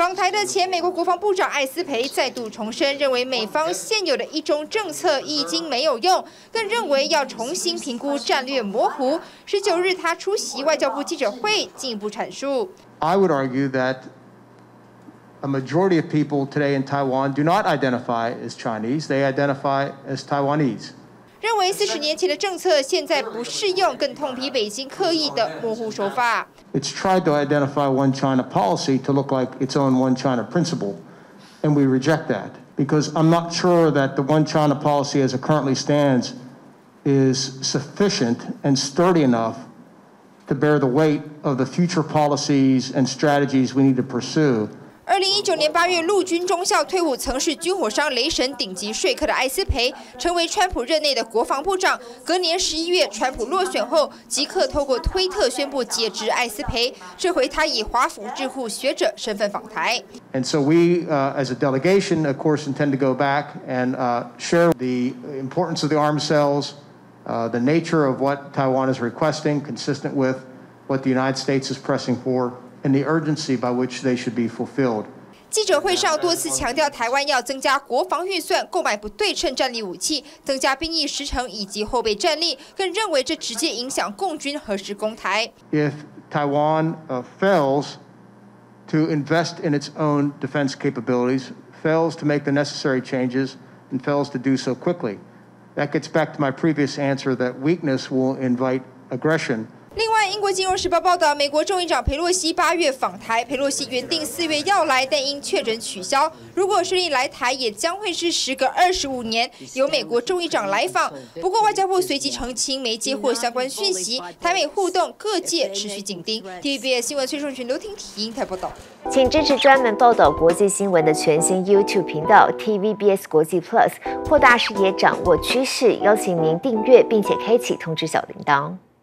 访台的前美国国防部长艾斯培再度重申，认为美方现有的一中政策已经没有用，更认为要重新评估战略模糊。十九日，他出席外交部记者会，进一步阐述。I would argue that a majority of people today in Taiwan do not identify as Chinese; they identify as Taiwanese. 认为四十年前的政策现在不适用，更痛批北京刻意的模糊手法。It's tried to identify one China policy to look like its own one China principle, and we reject that because I'm not sure that the one China policy as it currently stands is sufficient and sturdy enough to bear the weight of the future policies and strategies we need to pursue. 二零一九年八月，陆军中校退伍，曾是军火商雷神顶级说客的艾斯培，成为川普任内的国防部长。隔年十一月，川普落选后，即刻透过推特宣布解职艾斯培。这回他以华府智库学者身份访台。And so we, as a delegation, of course, intend to go back and share the importance of the arms sales, the nature of what Taiwan is requesting, consistent with what the United States is pressing for. and the urgency by which they should be fulfilled. 记者会上多次强调，台湾要增加国防预算，购买不对称战力武器，增加兵役时程以及后备战力，更认为这直接影响共军何时攻台。If Taiwan fails to invest in its own defense capabilities, fails to make the necessary changes, and fails to do so quickly, that gets back to my previous answer that weakness will invite aggression. 英国金融时报报道，美国众议长佩洛西八月访台，佩洛西原定四月要来，但因确诊取消。如果顺利来台，也将会是时隔二十五年由美国众议长来访。不过，外交部随即澄清没接获相关讯息。台美互动，各界持续紧盯。TVBS 新闻崔顺群、刘婷婷台报道。请支持专门报道国际新闻的全新 YouTube 频道 TVBS 国际 Plus，扩大视野，掌握趋势。邀请您订阅并且开启通知小铃铛。